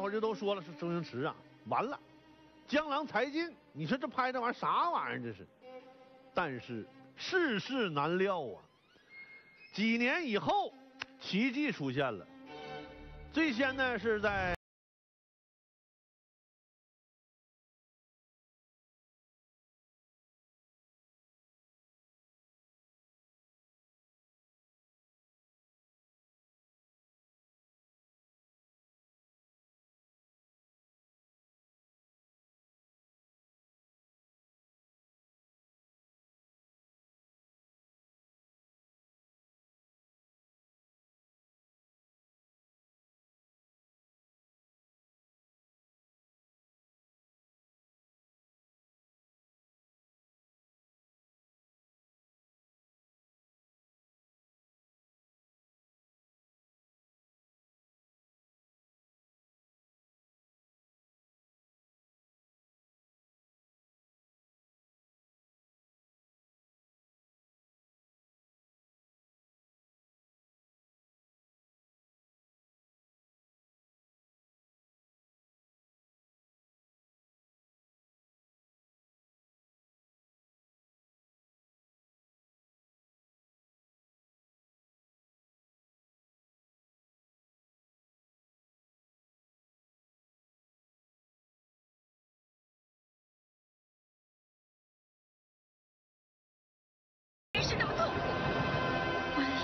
大伙就都说了，是周星驰啊，完了，江郎才尽。你说这拍这玩意儿啥玩意儿这是？但是世事难料啊，几年以后，奇迹出现了。最先呢是在。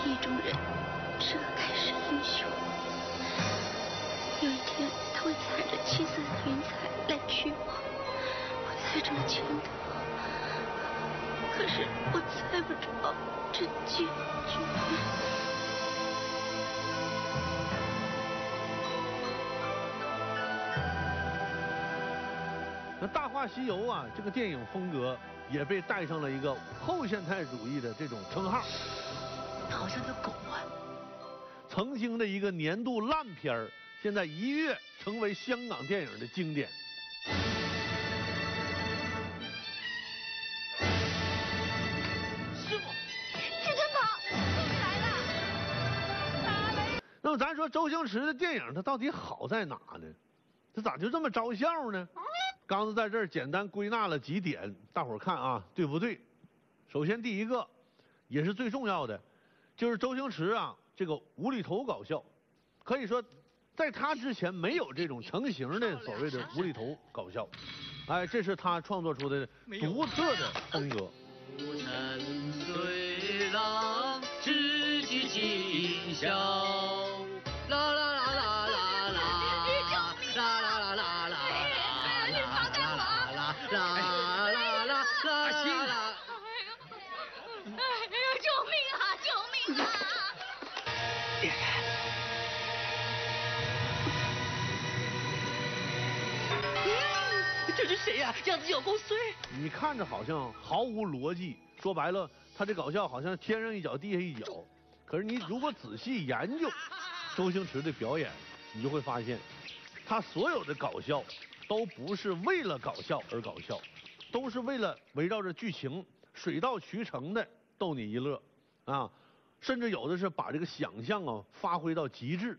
意中人，这该是英雄。有一天，他会踩着七色的云彩来娶我，我猜中了前途，可是我猜不着这结局。那《大话西游》啊，这个电影风格也被带上了一个后现代主义的这种称号。它好像条狗啊！曾经的一个年度烂片儿。现在一跃成为香港电影的经典。师傅，至尊宝，终于来了！那么咱说周星驰的电影，他到底好在哪呢？他咋就这么招笑呢？刚子在这儿简单归纳了几点，大伙儿看啊，对不对？首先第一个，也是最重要的，就是周星驰啊，这个无厘头搞笑，可以说。在他之前没有这种成型的所谓的无厘头搞笑，哎，这是他创作出的独特的风格。随浪，知己今宵。这是谁呀？样子有够衰。你看着好像毫无逻辑，说白了，他这搞笑好像天上一脚地下一脚。可是你如果仔细研究周星驰的表演，你就会发现，他所有的搞笑都不是为了搞笑而搞笑，都是为了围绕着剧情水到渠成的逗你一乐啊。甚至有的是把这个想象啊发挥到极致。